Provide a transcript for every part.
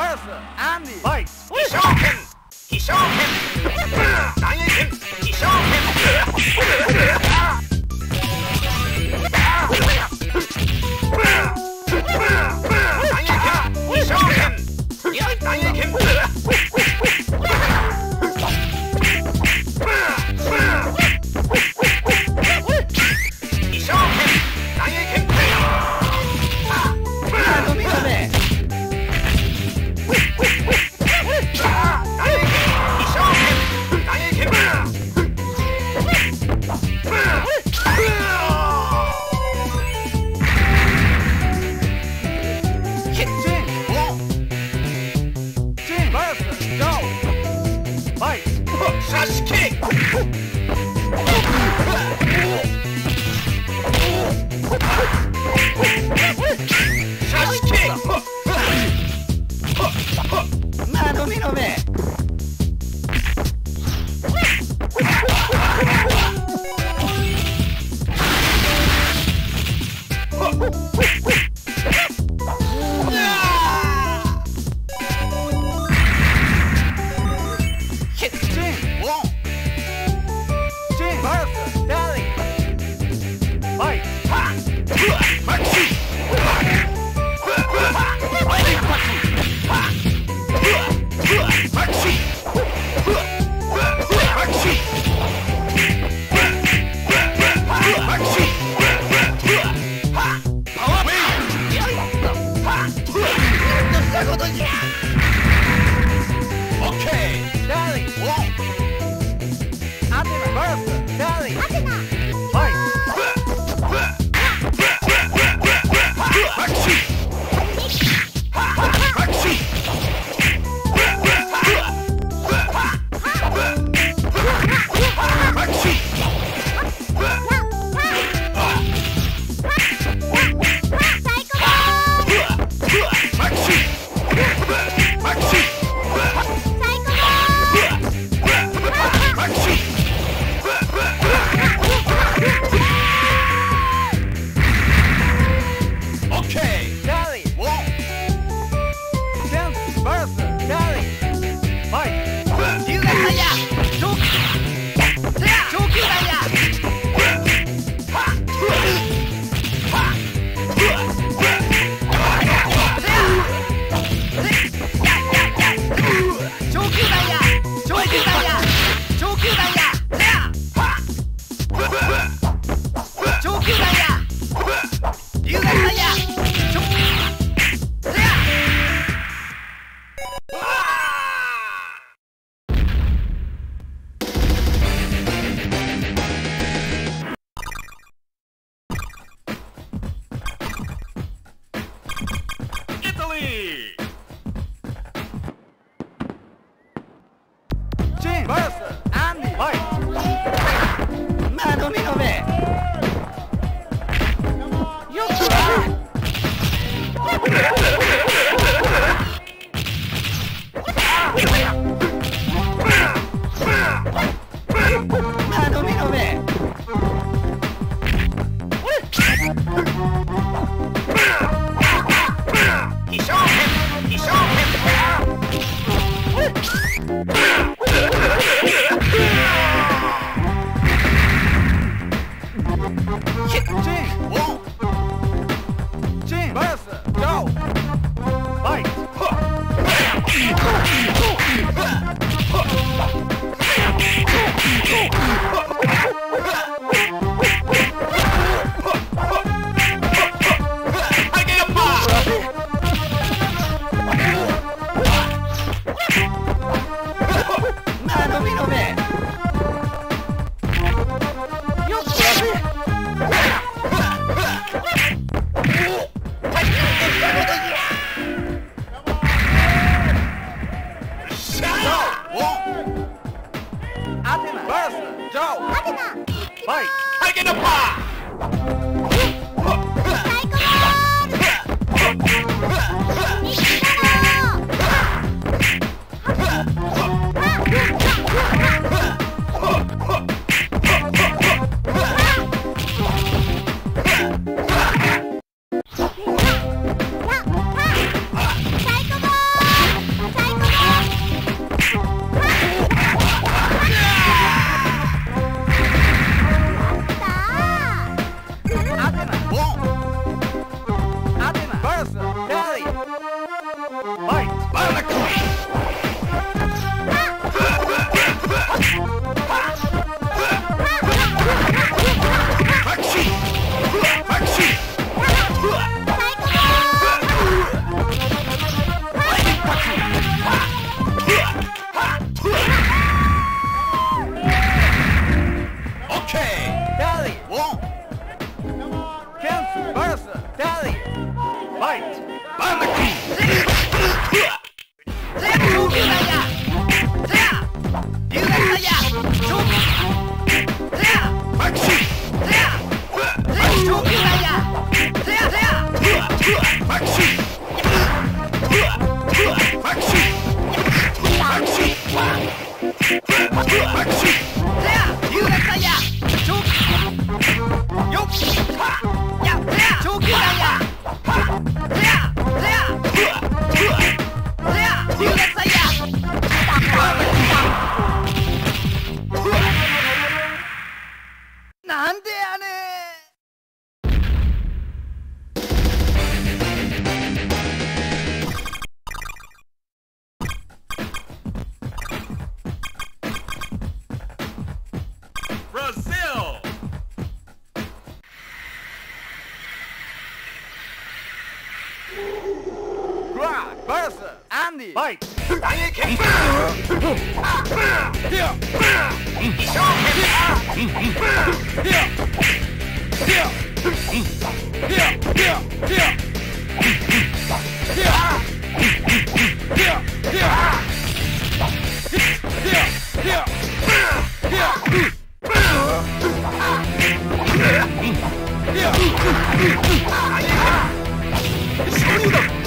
Jim come in. ఉంది boy Yeah!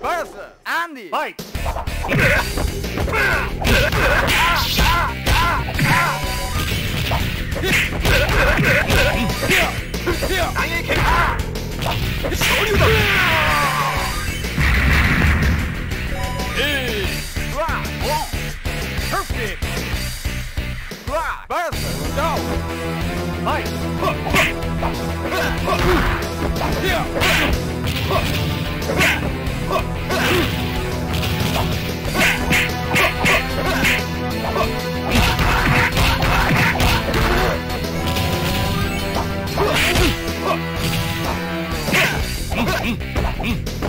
Bertha, Andy, Mike. Mm-hmm.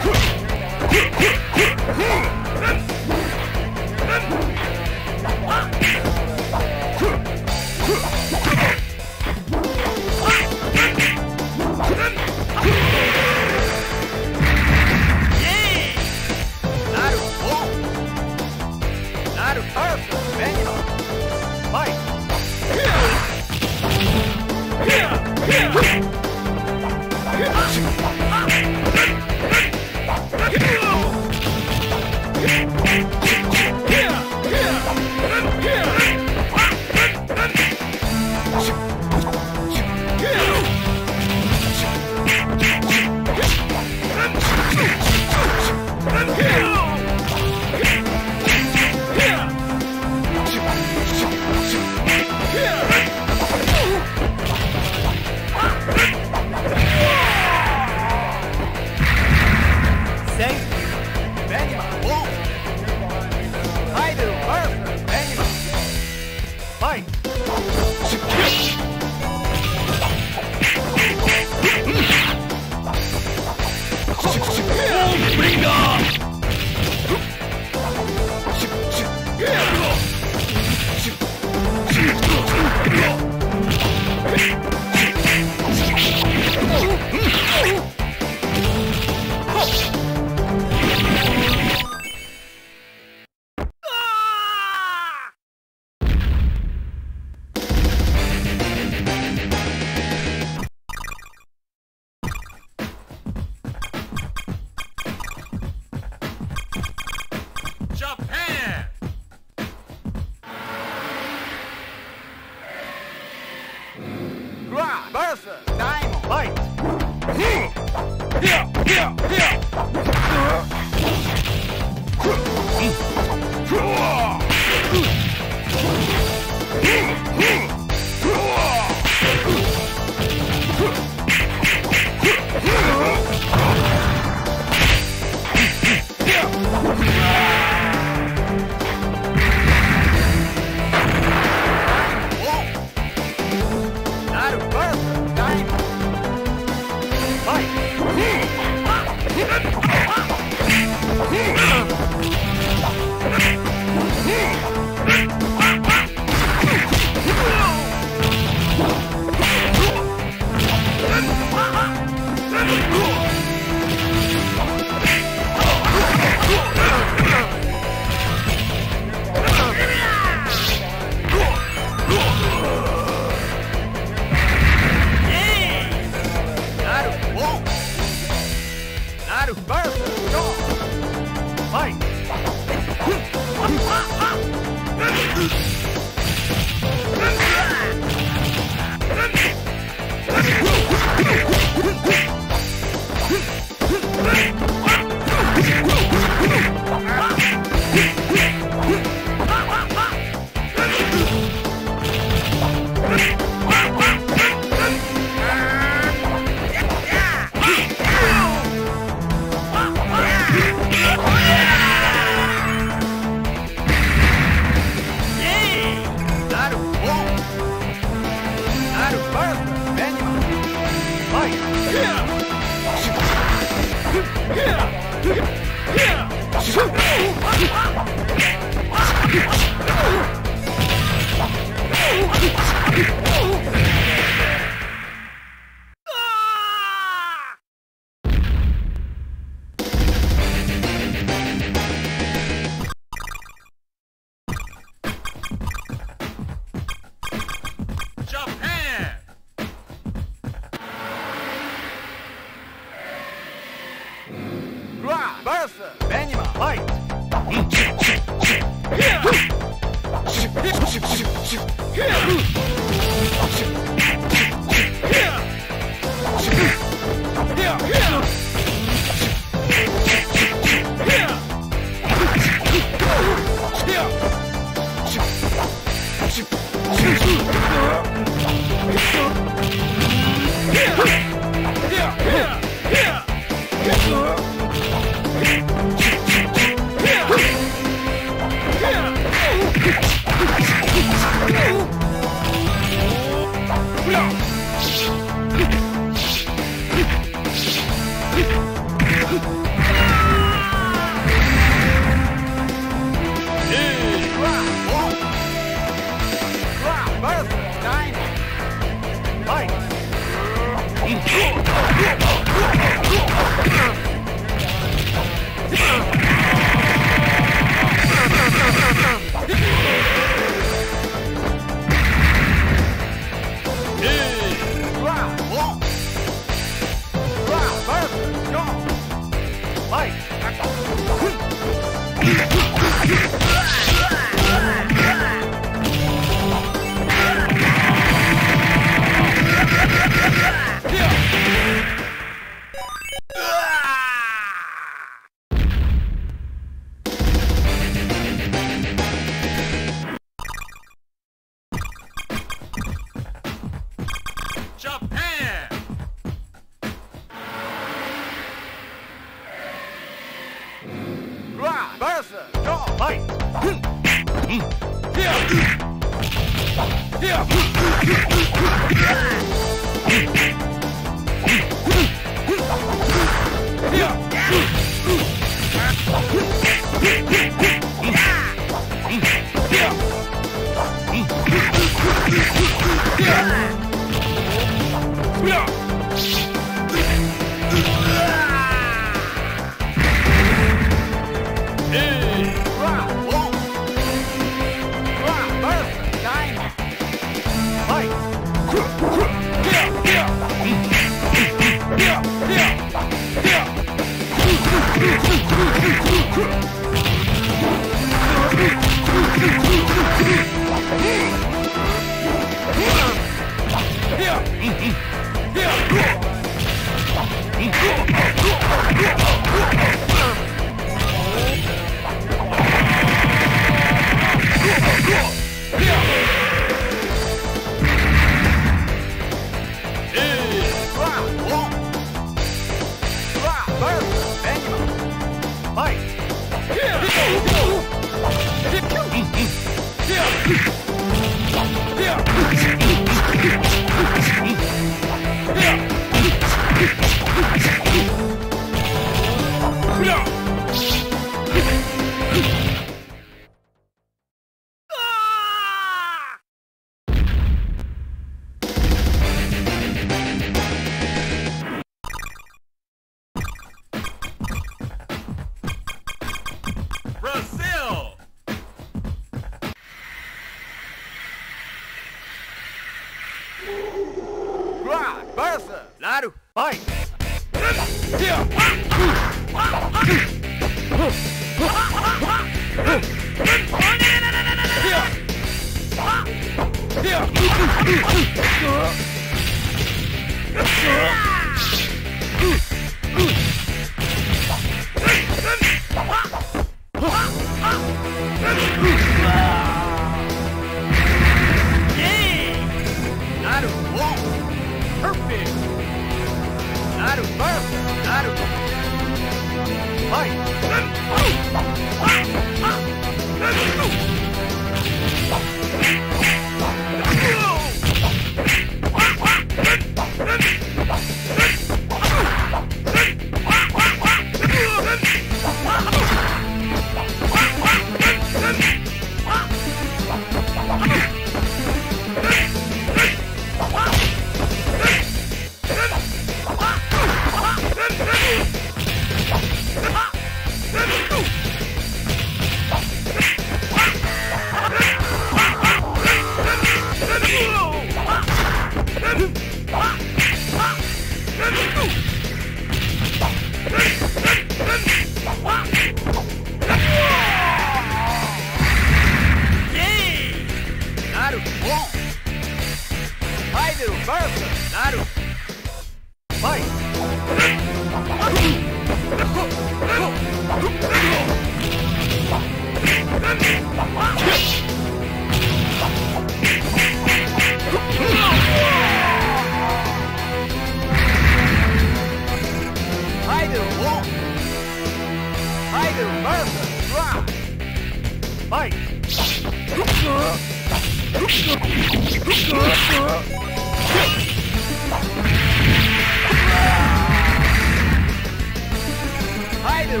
Heidu!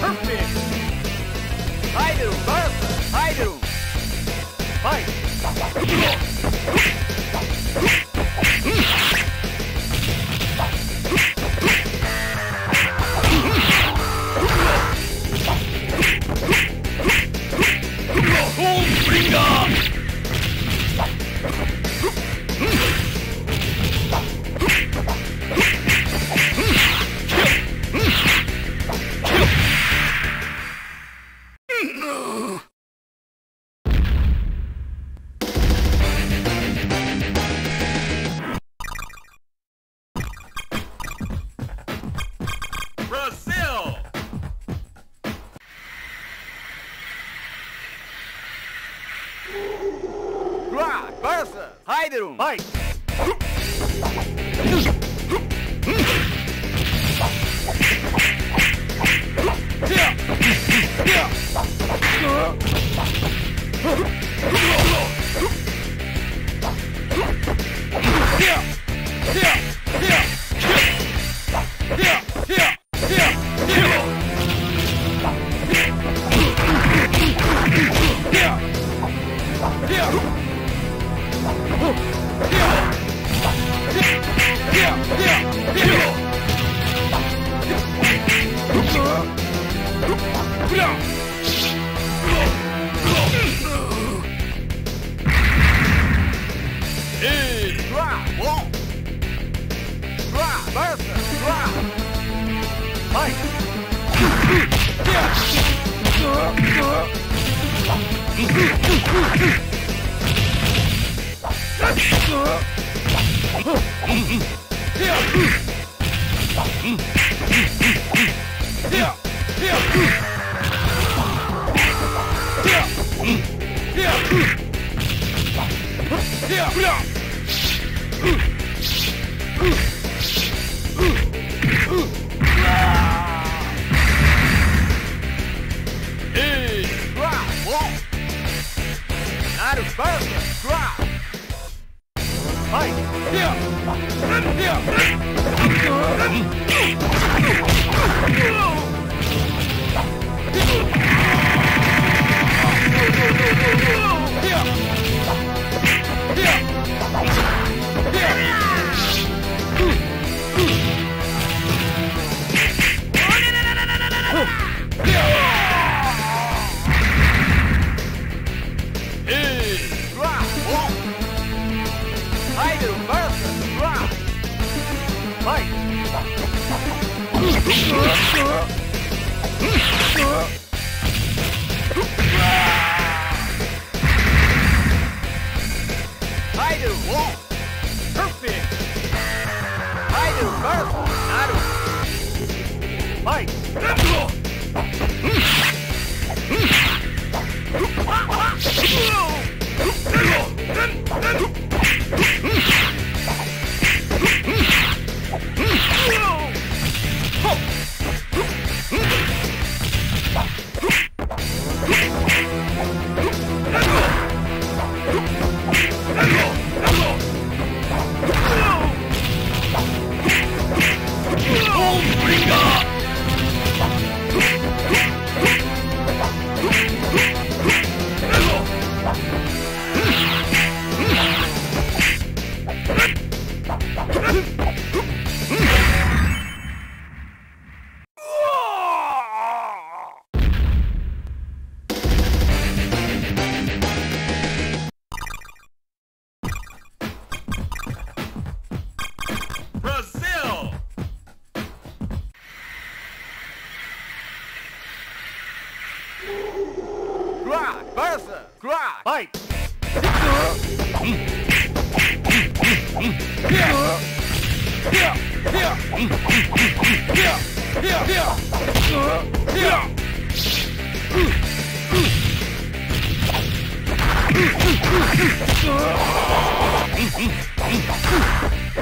Perfect! Fight! イ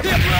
Yeah!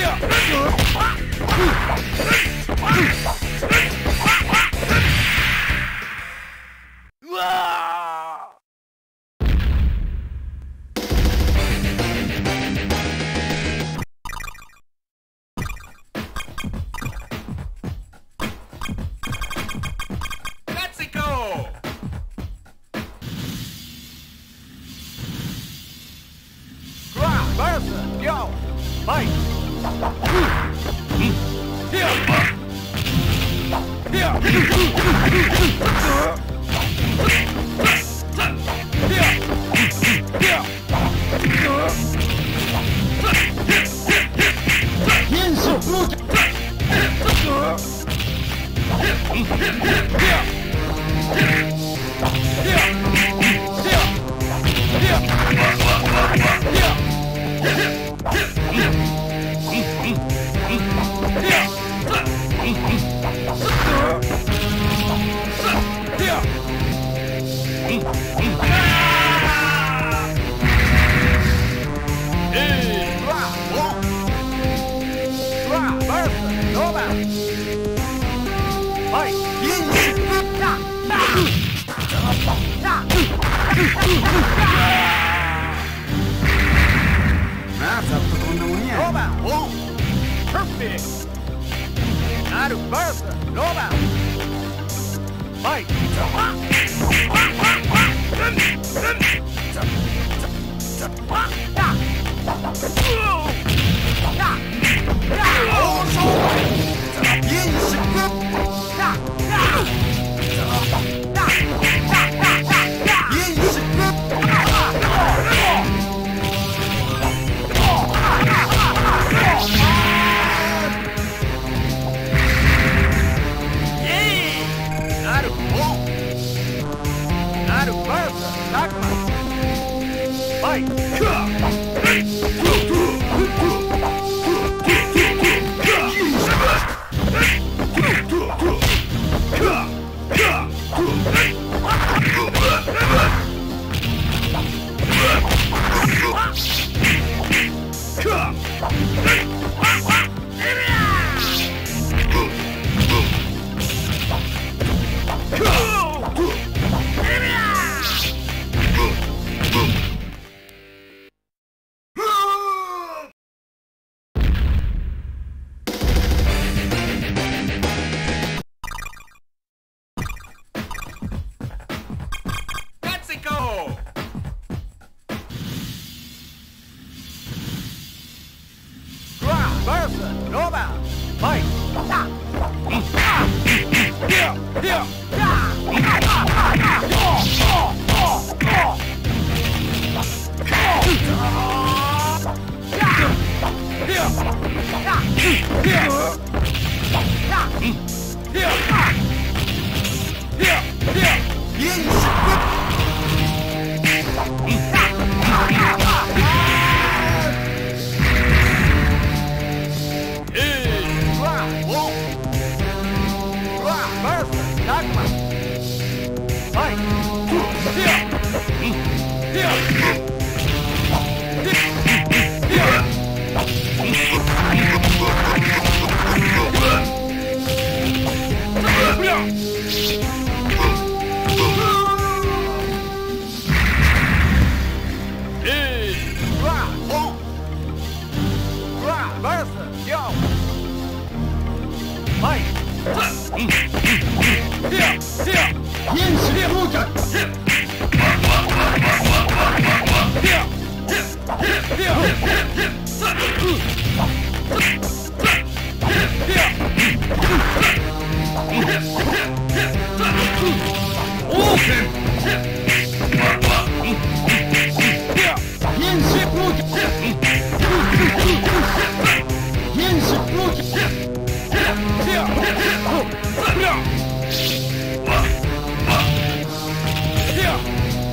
う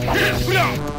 Mexico!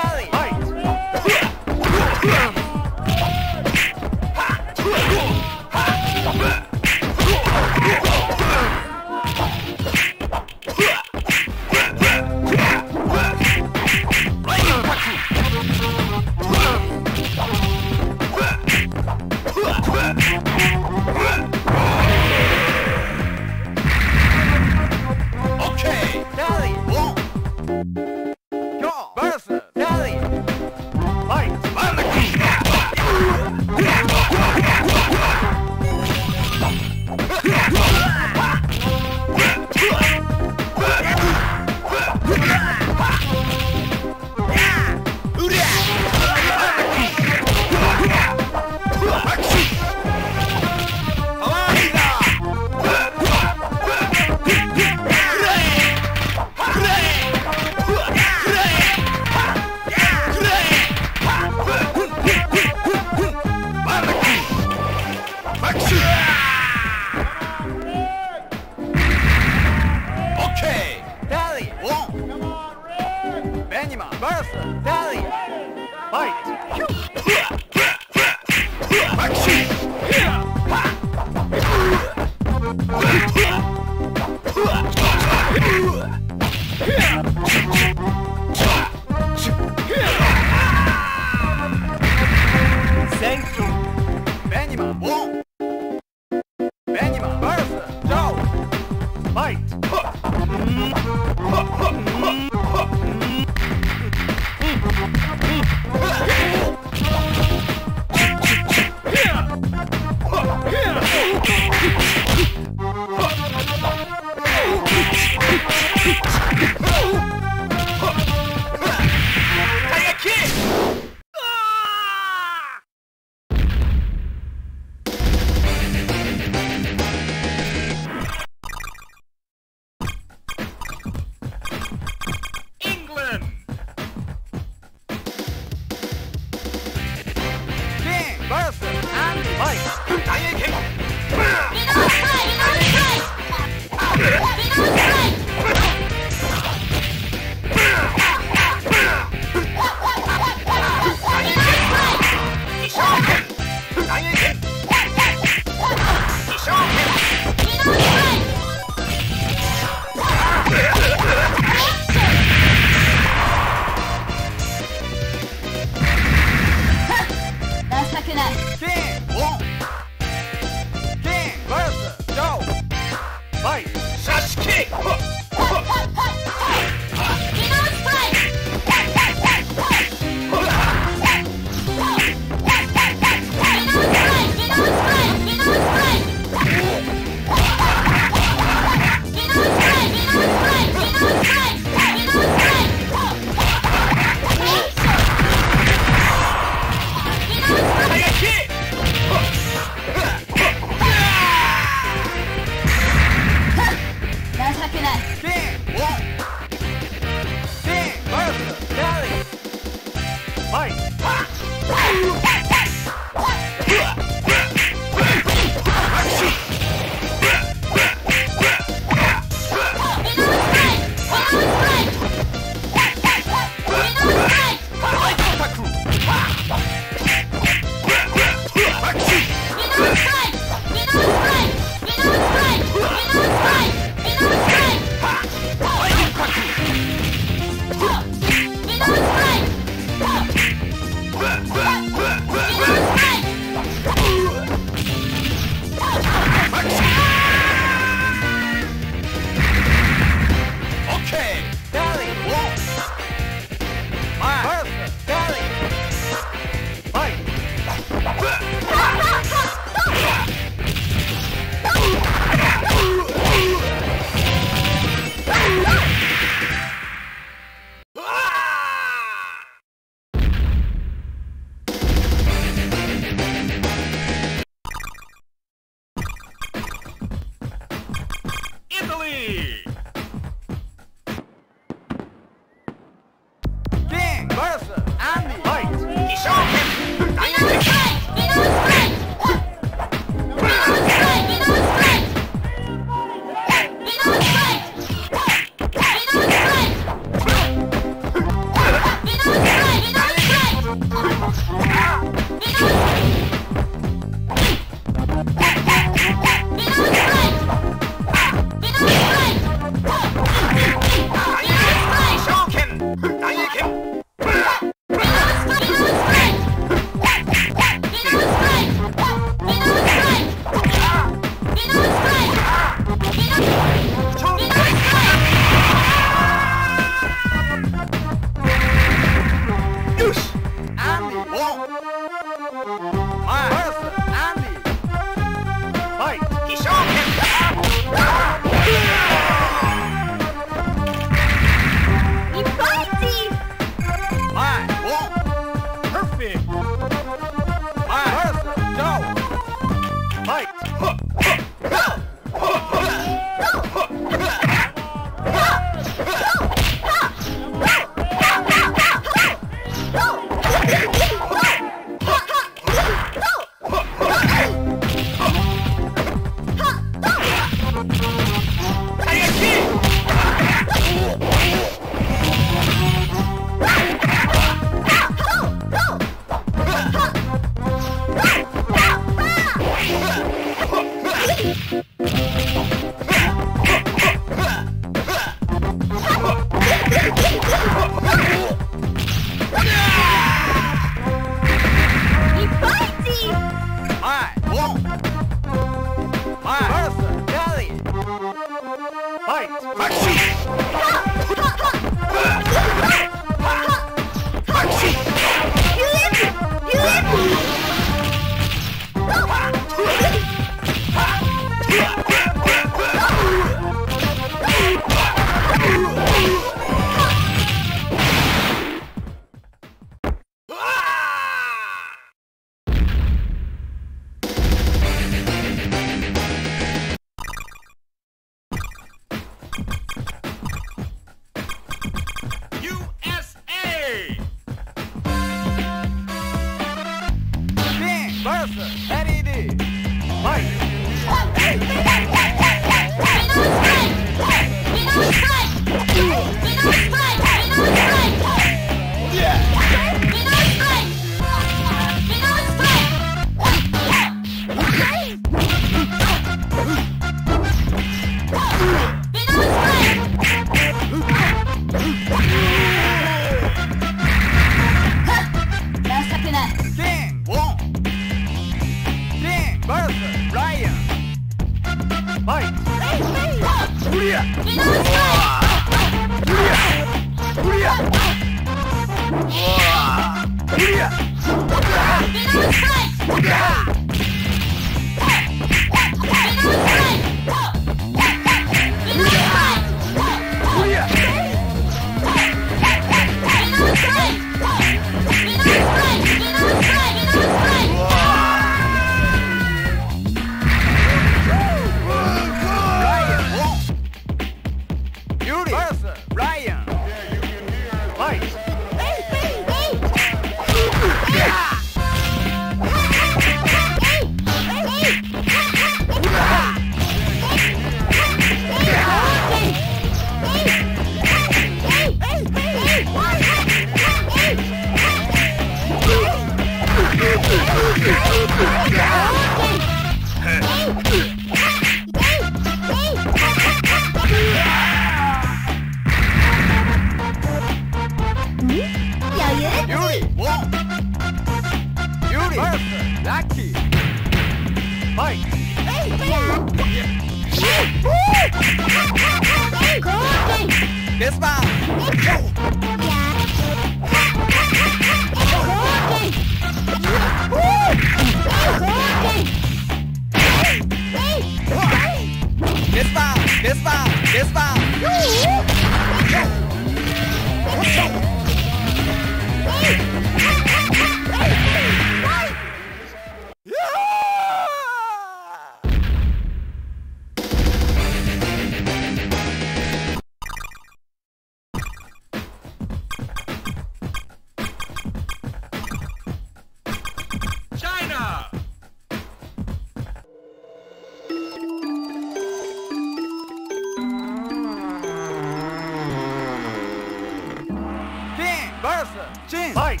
Arthur! Jim! Mike!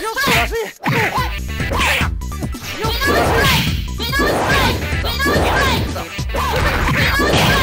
You'll see us! You'll see us! You'll!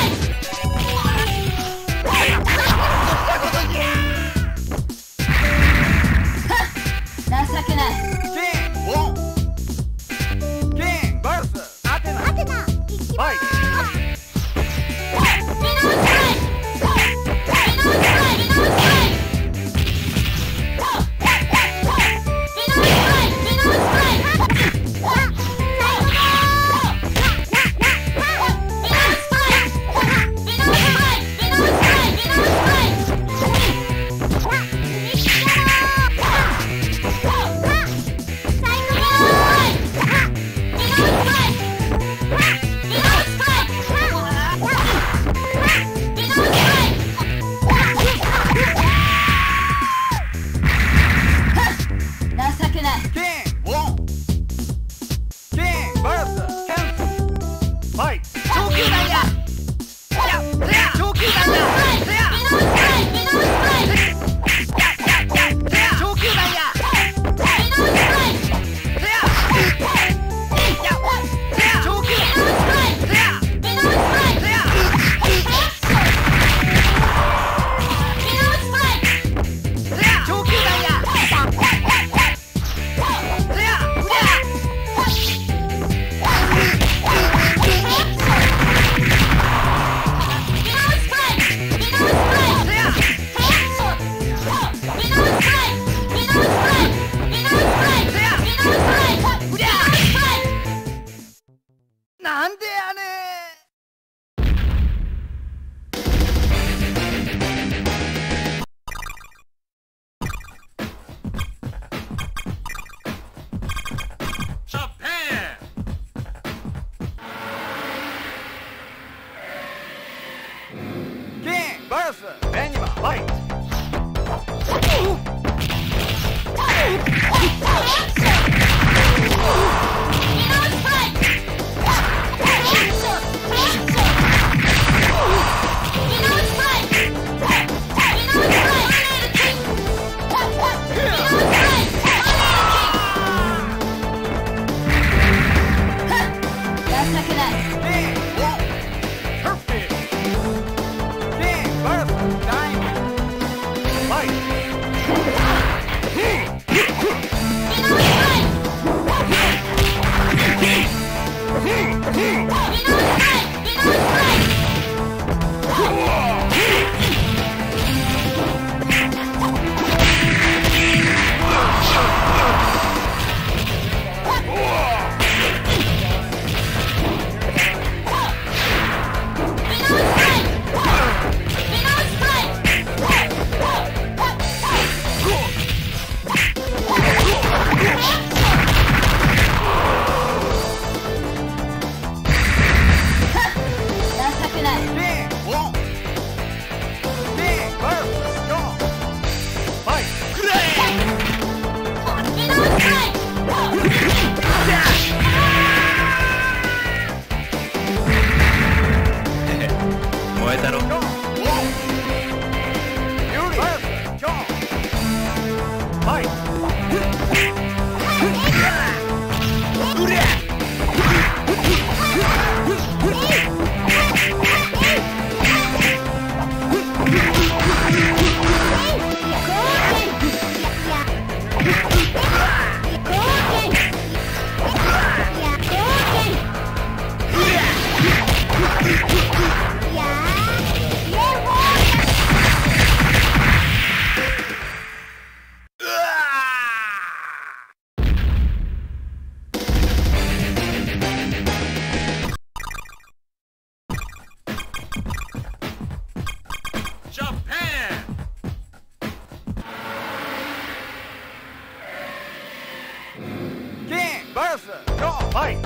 Fight!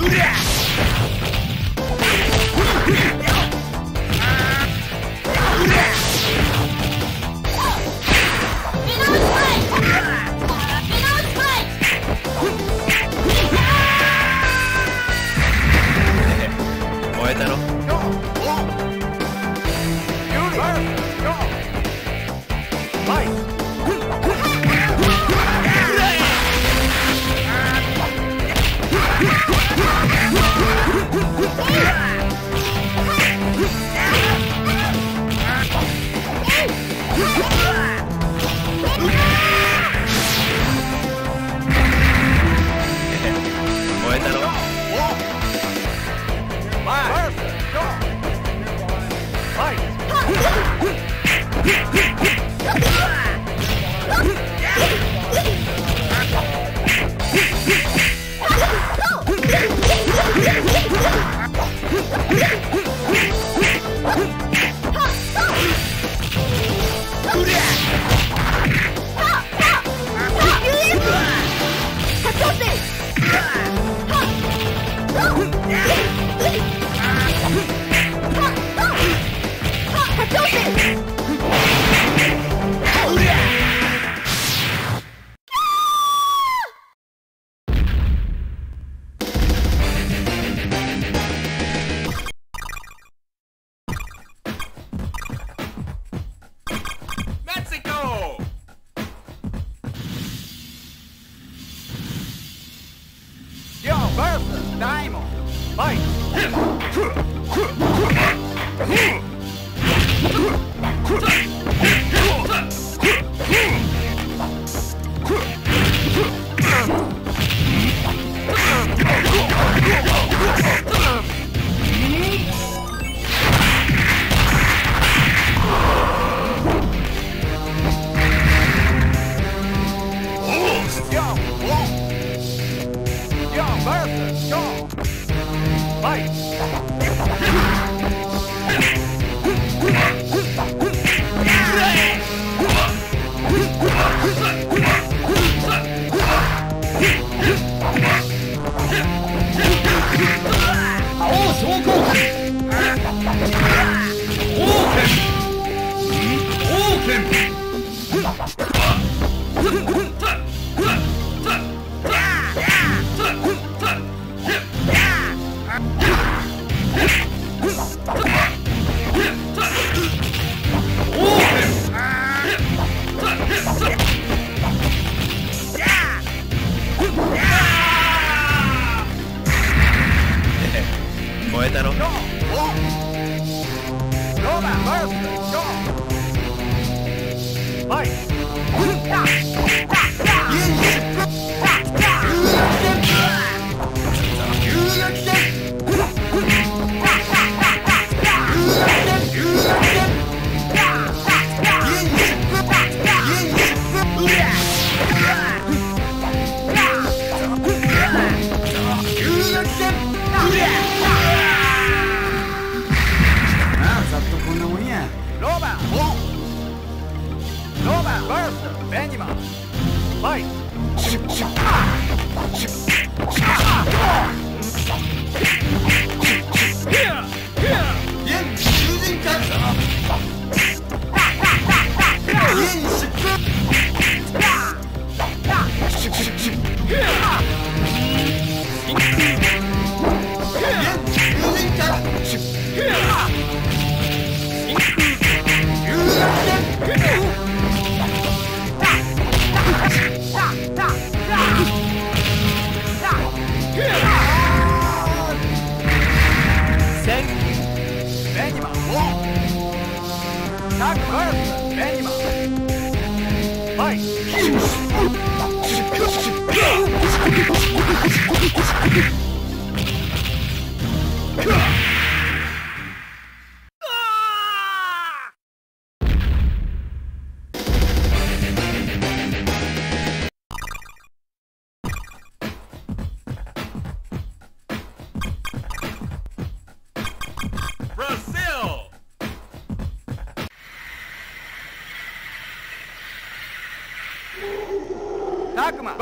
Fight! ッ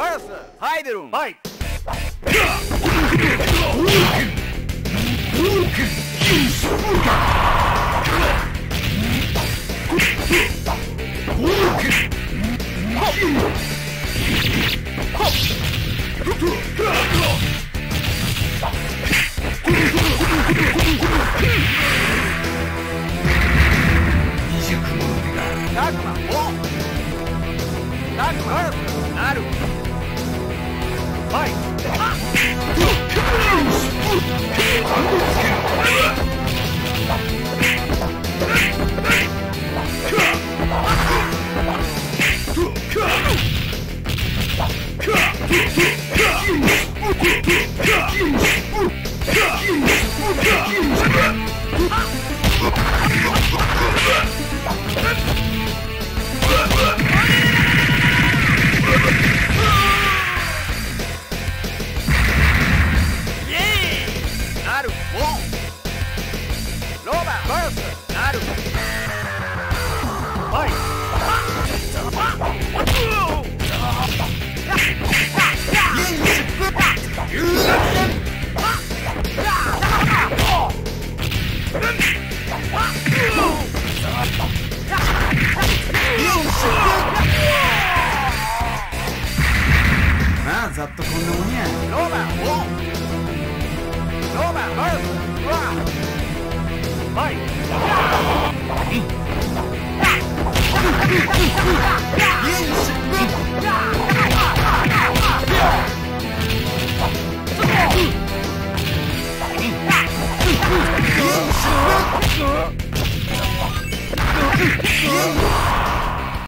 バラスハイデルンバイはい从中念老板红，老板二，哇，卖英雄！英雄！